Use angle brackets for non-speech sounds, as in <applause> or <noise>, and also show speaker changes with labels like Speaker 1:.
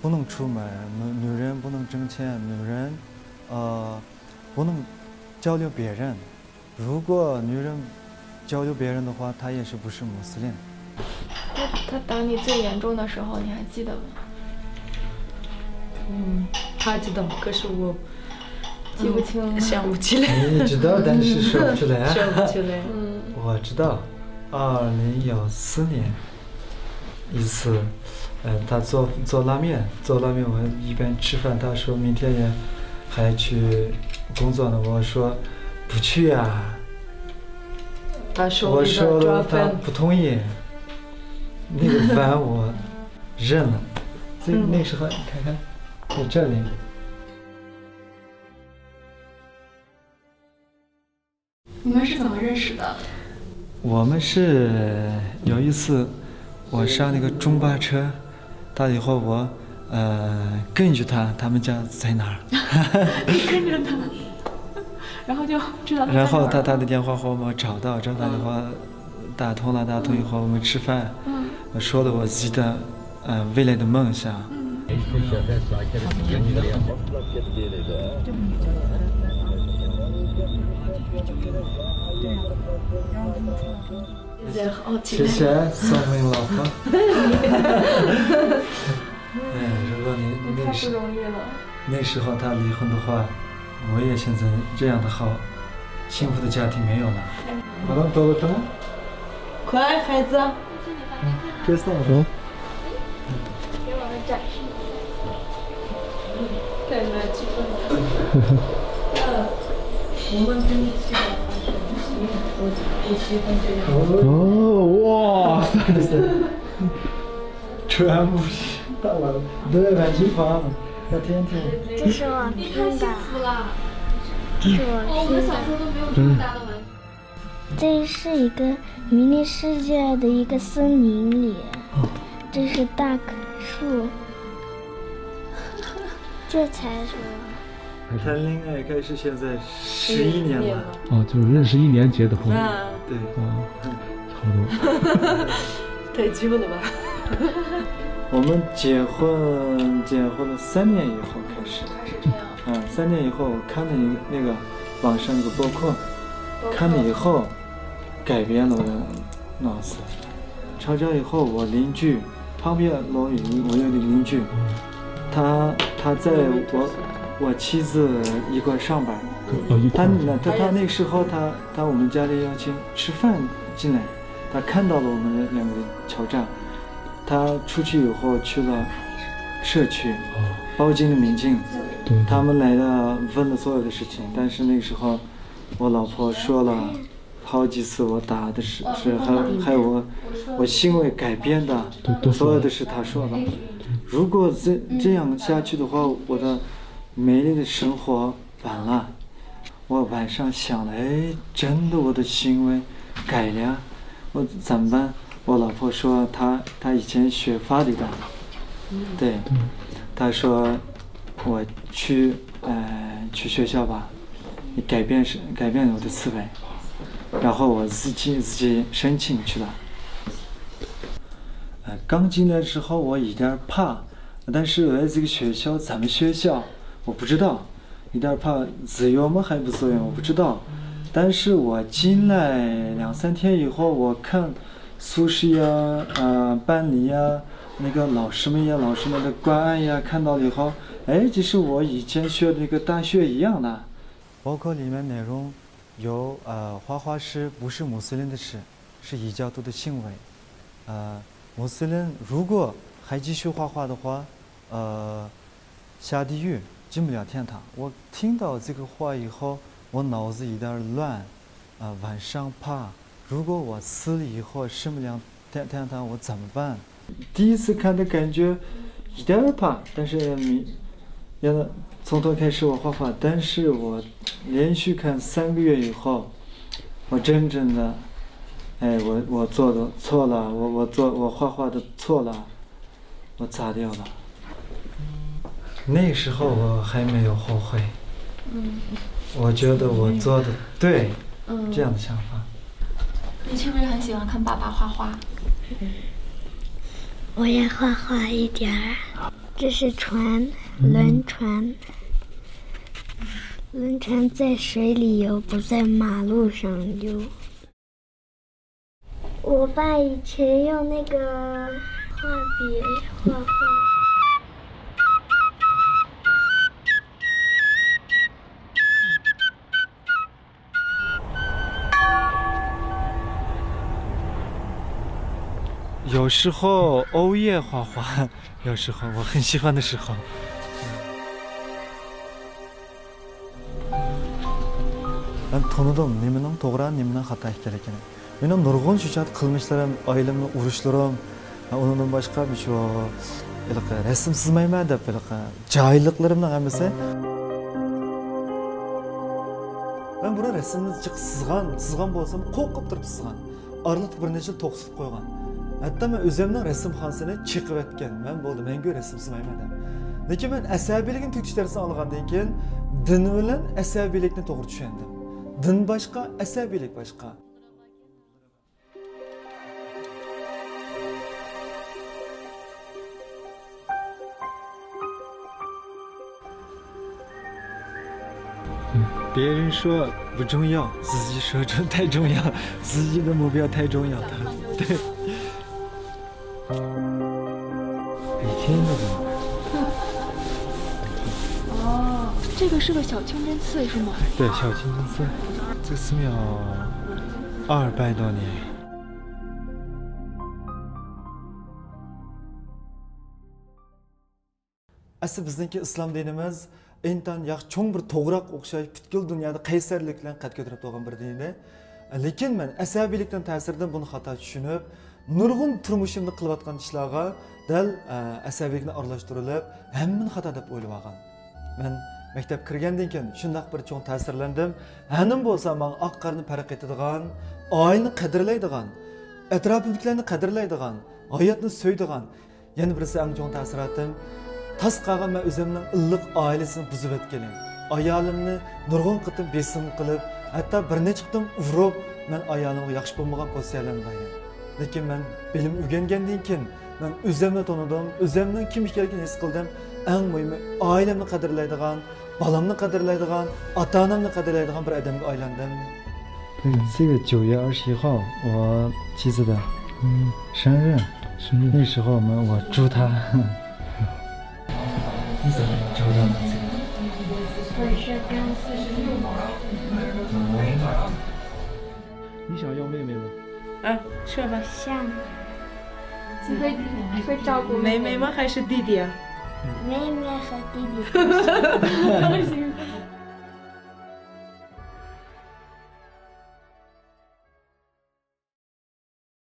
Speaker 1: 不能出门，女女人不能挣钱，女人，呃，不能交流别人。如果女人交流别人的话，她也是不是穆斯林。
Speaker 2: 他他打你最严重的时候，你还记得吗？
Speaker 3: 嗯，他知道，可是我
Speaker 2: 记不清。
Speaker 3: 想不起来，
Speaker 4: 你知道，但是说不出来。<laughs>
Speaker 3: 说不出来。
Speaker 2: 嗯，
Speaker 4: 我知道，二零幺四年一次，呃，他做做拉面，做拉面，我一边吃饭，他说明天也还去工作呢，我说不去呀、
Speaker 3: 他说
Speaker 4: 我说了，他，不同意，那个饭我认了，所以
Speaker 3: 嗯
Speaker 4: 那时候你看看，在这里。
Speaker 2: 你们是怎么认识的？
Speaker 1: 我们是有一次，我上那个中巴车，到以后我呃跟着他，他们家在哪儿？<laughs>
Speaker 2: 跟着他，<laughs> 然后就知道。
Speaker 1: 然后他他的电话号码找到，找到以后打通了，打通以后我们吃饭，
Speaker 2: 嗯
Speaker 1: 我说了我自己的呃未来的梦想。
Speaker 2: 嗯。
Speaker 4: 谢谢送给老婆。<laughs> 哎，如果你
Speaker 2: 你太不
Speaker 4: 那时
Speaker 2: 容易了。
Speaker 4: 那时候他离婚的话，我也现在这样的好幸福的家庭没有了。好了，到了灯，
Speaker 3: 快，孩子，
Speaker 4: 这送了。
Speaker 2: 给我们展示一下。
Speaker 3: 带你们去分 <laughs> 我们跟你去的我我喜欢这样。
Speaker 4: 哦，哇塞！全部是大碗，对，满金房，要天天。
Speaker 5: 这是我拼的，这是我拼的。
Speaker 2: 们小时候都没有这么大的玩。
Speaker 5: 这是一个迷你世界的一个森林里，这是大棵树，这才是
Speaker 1: 谈恋爱开始现在十一年了，
Speaker 6: 哦，就是认识一年结的婚，
Speaker 3: 啊，
Speaker 1: 对，
Speaker 6: 啊，差不多。<laughs>
Speaker 3: 太久了吧？<laughs>
Speaker 1: 我们结婚结婚了三年以后开始，
Speaker 2: 开始这样。
Speaker 1: 嗯，三年以后我看了一个那个网上一个博客，看了以后改变了我的脑子。吵架以后，我邻居旁边楼有我有个邻居，他他在我我妻子一块上班，他那他他那时候他他我们家里邀请吃饭进来，他看到了我们两个吵架，他出去以后去了社区，报警的民警，他们来了问了所有的事情，但是那时候我老婆说了好几次我打的是是还有还有我我行为改变的所有的事她说了，如果这这样下去的话，我的美丽的生活完了。我晚上想了，哎，真的我的行为改了，我怎么办？我老婆说她她以前学法律的，对，她说我去呃去学校吧，你改变是改变我的思维，然后我自己自己申请去了。呃，刚进来的时候我有点怕，但是来这个学校咱们学校我不知道，有点怕自由吗还不自由我不知道，但是我进来两三天以后，我看宿舍呀、呃班里呀、那个老师们呀、老师们的关爱呀，看到了以后，哎，这是我以前学的那个大学一样的。包括里面内容有呃，画画是不是穆斯林的事，是异教徒的行为。呃，穆斯林如果还继续画画的话，呃，下地狱进不了天堂。我听到这个话以后，我脑子有点乱，啊、晚上怕，如果我死了以后上不了天天堂，我怎么办？第一次看的感觉有点怕，但是也没，要从头开始我画画，但是我连续看三个月以后，我真正的，哎，我我做的错了，我我做我画画的错了，我擦掉了。那时候我还没有后悔，
Speaker 2: 嗯
Speaker 1: 我觉得我做的对，
Speaker 2: 嗯，
Speaker 1: 这样的想法。
Speaker 2: 你是不是很喜欢看爸爸画画？
Speaker 5: 我也画画一点儿。这是船，轮船。轮船在水里游，不在马路上游。我爸以前用那个画笔画画。
Speaker 1: 有时候欧耶花花，有时候我很喜欢的时候。俺同努东，你们东同过来，你们能看到一些了呢。你们努个东西叫，可能是他们爱他们，或者是他们，还有他们，比如说，比如说，人生是美好的，比如说，家里的他们呢，还是？俺不拉人生呢，只喜欢喜欢，比如说，酷酷的喜欢，阿拉同朋友呢，就读书考了。hatto man o'zimning rasmxonasini chiqib o'tgan man bo'ldi mangu rasm chizmayman deb lekin man asabiyligini tutish darsini olgandan keyin din bilan asabiylikni to'g'ri tushundim din boshqa asabiylik boshqa嗯别人说不重要，自己说这太重要，自己的目标太重要了。对， 天都这样。
Speaker 2: 哦，这个是个小清真寺是吗？
Speaker 1: 对，小清真寺，这个寺庙二百多年。 asli bizniki islom dinimiz intan yaxshi cho'ng bir to'g'roq o'xshash butkul dunyoda qaysarlik bilan qad ko'tarib turgan bir din edi lekin man asabiylikdan ta'siridan buni xato tushunib nurg'un turmushimni qilayotgan ishlarga dal e, asabiylikni aralashtirilib hammani xato deb o'ylab olgan. Man maktab kirgandan keyin shundoq bir cho'ng ta'sirlandim. Hanim bo'lsa man oq qorni farq etadigan oilani qadrlaydigan atrofimdagilarni qadrlaydigan hayotni so'ydigan yana birisi ang cho'ng ta'siratim tas qolgan man o'zimning illiq oilasini buzib o'tganim. Ayolimni nurg'un qitim besim qilib hatto bir necha qitim urib man ayolimga yaxshi bo'lmagan pozitsiyalarni qilgan lekin man bilim o'rgangandan keyin man o'zimni tonidim o'zimning kim ekanligini his qildim eng muhimi oilamni qadrlaydigan bolamni qadrlaydigan ota onamni qadrlaydigan bir odamga aylandim
Speaker 4: 对，这个九月二十一号，我妻子的
Speaker 6: 嗯，
Speaker 4: 生日，
Speaker 6: 生日
Speaker 4: 那时候我们我祝她。你怎么找到的？
Speaker 5: 我是跟
Speaker 6: 你想要妹妹吗？
Speaker 7: 啊，说吧，
Speaker 5: 像。
Speaker 2: 你会会照顾
Speaker 7: 妹妹吗？还是弟弟啊？
Speaker 5: 妹妹和弟弟。<laughs> <laughs> <laughs>
Speaker 2: 行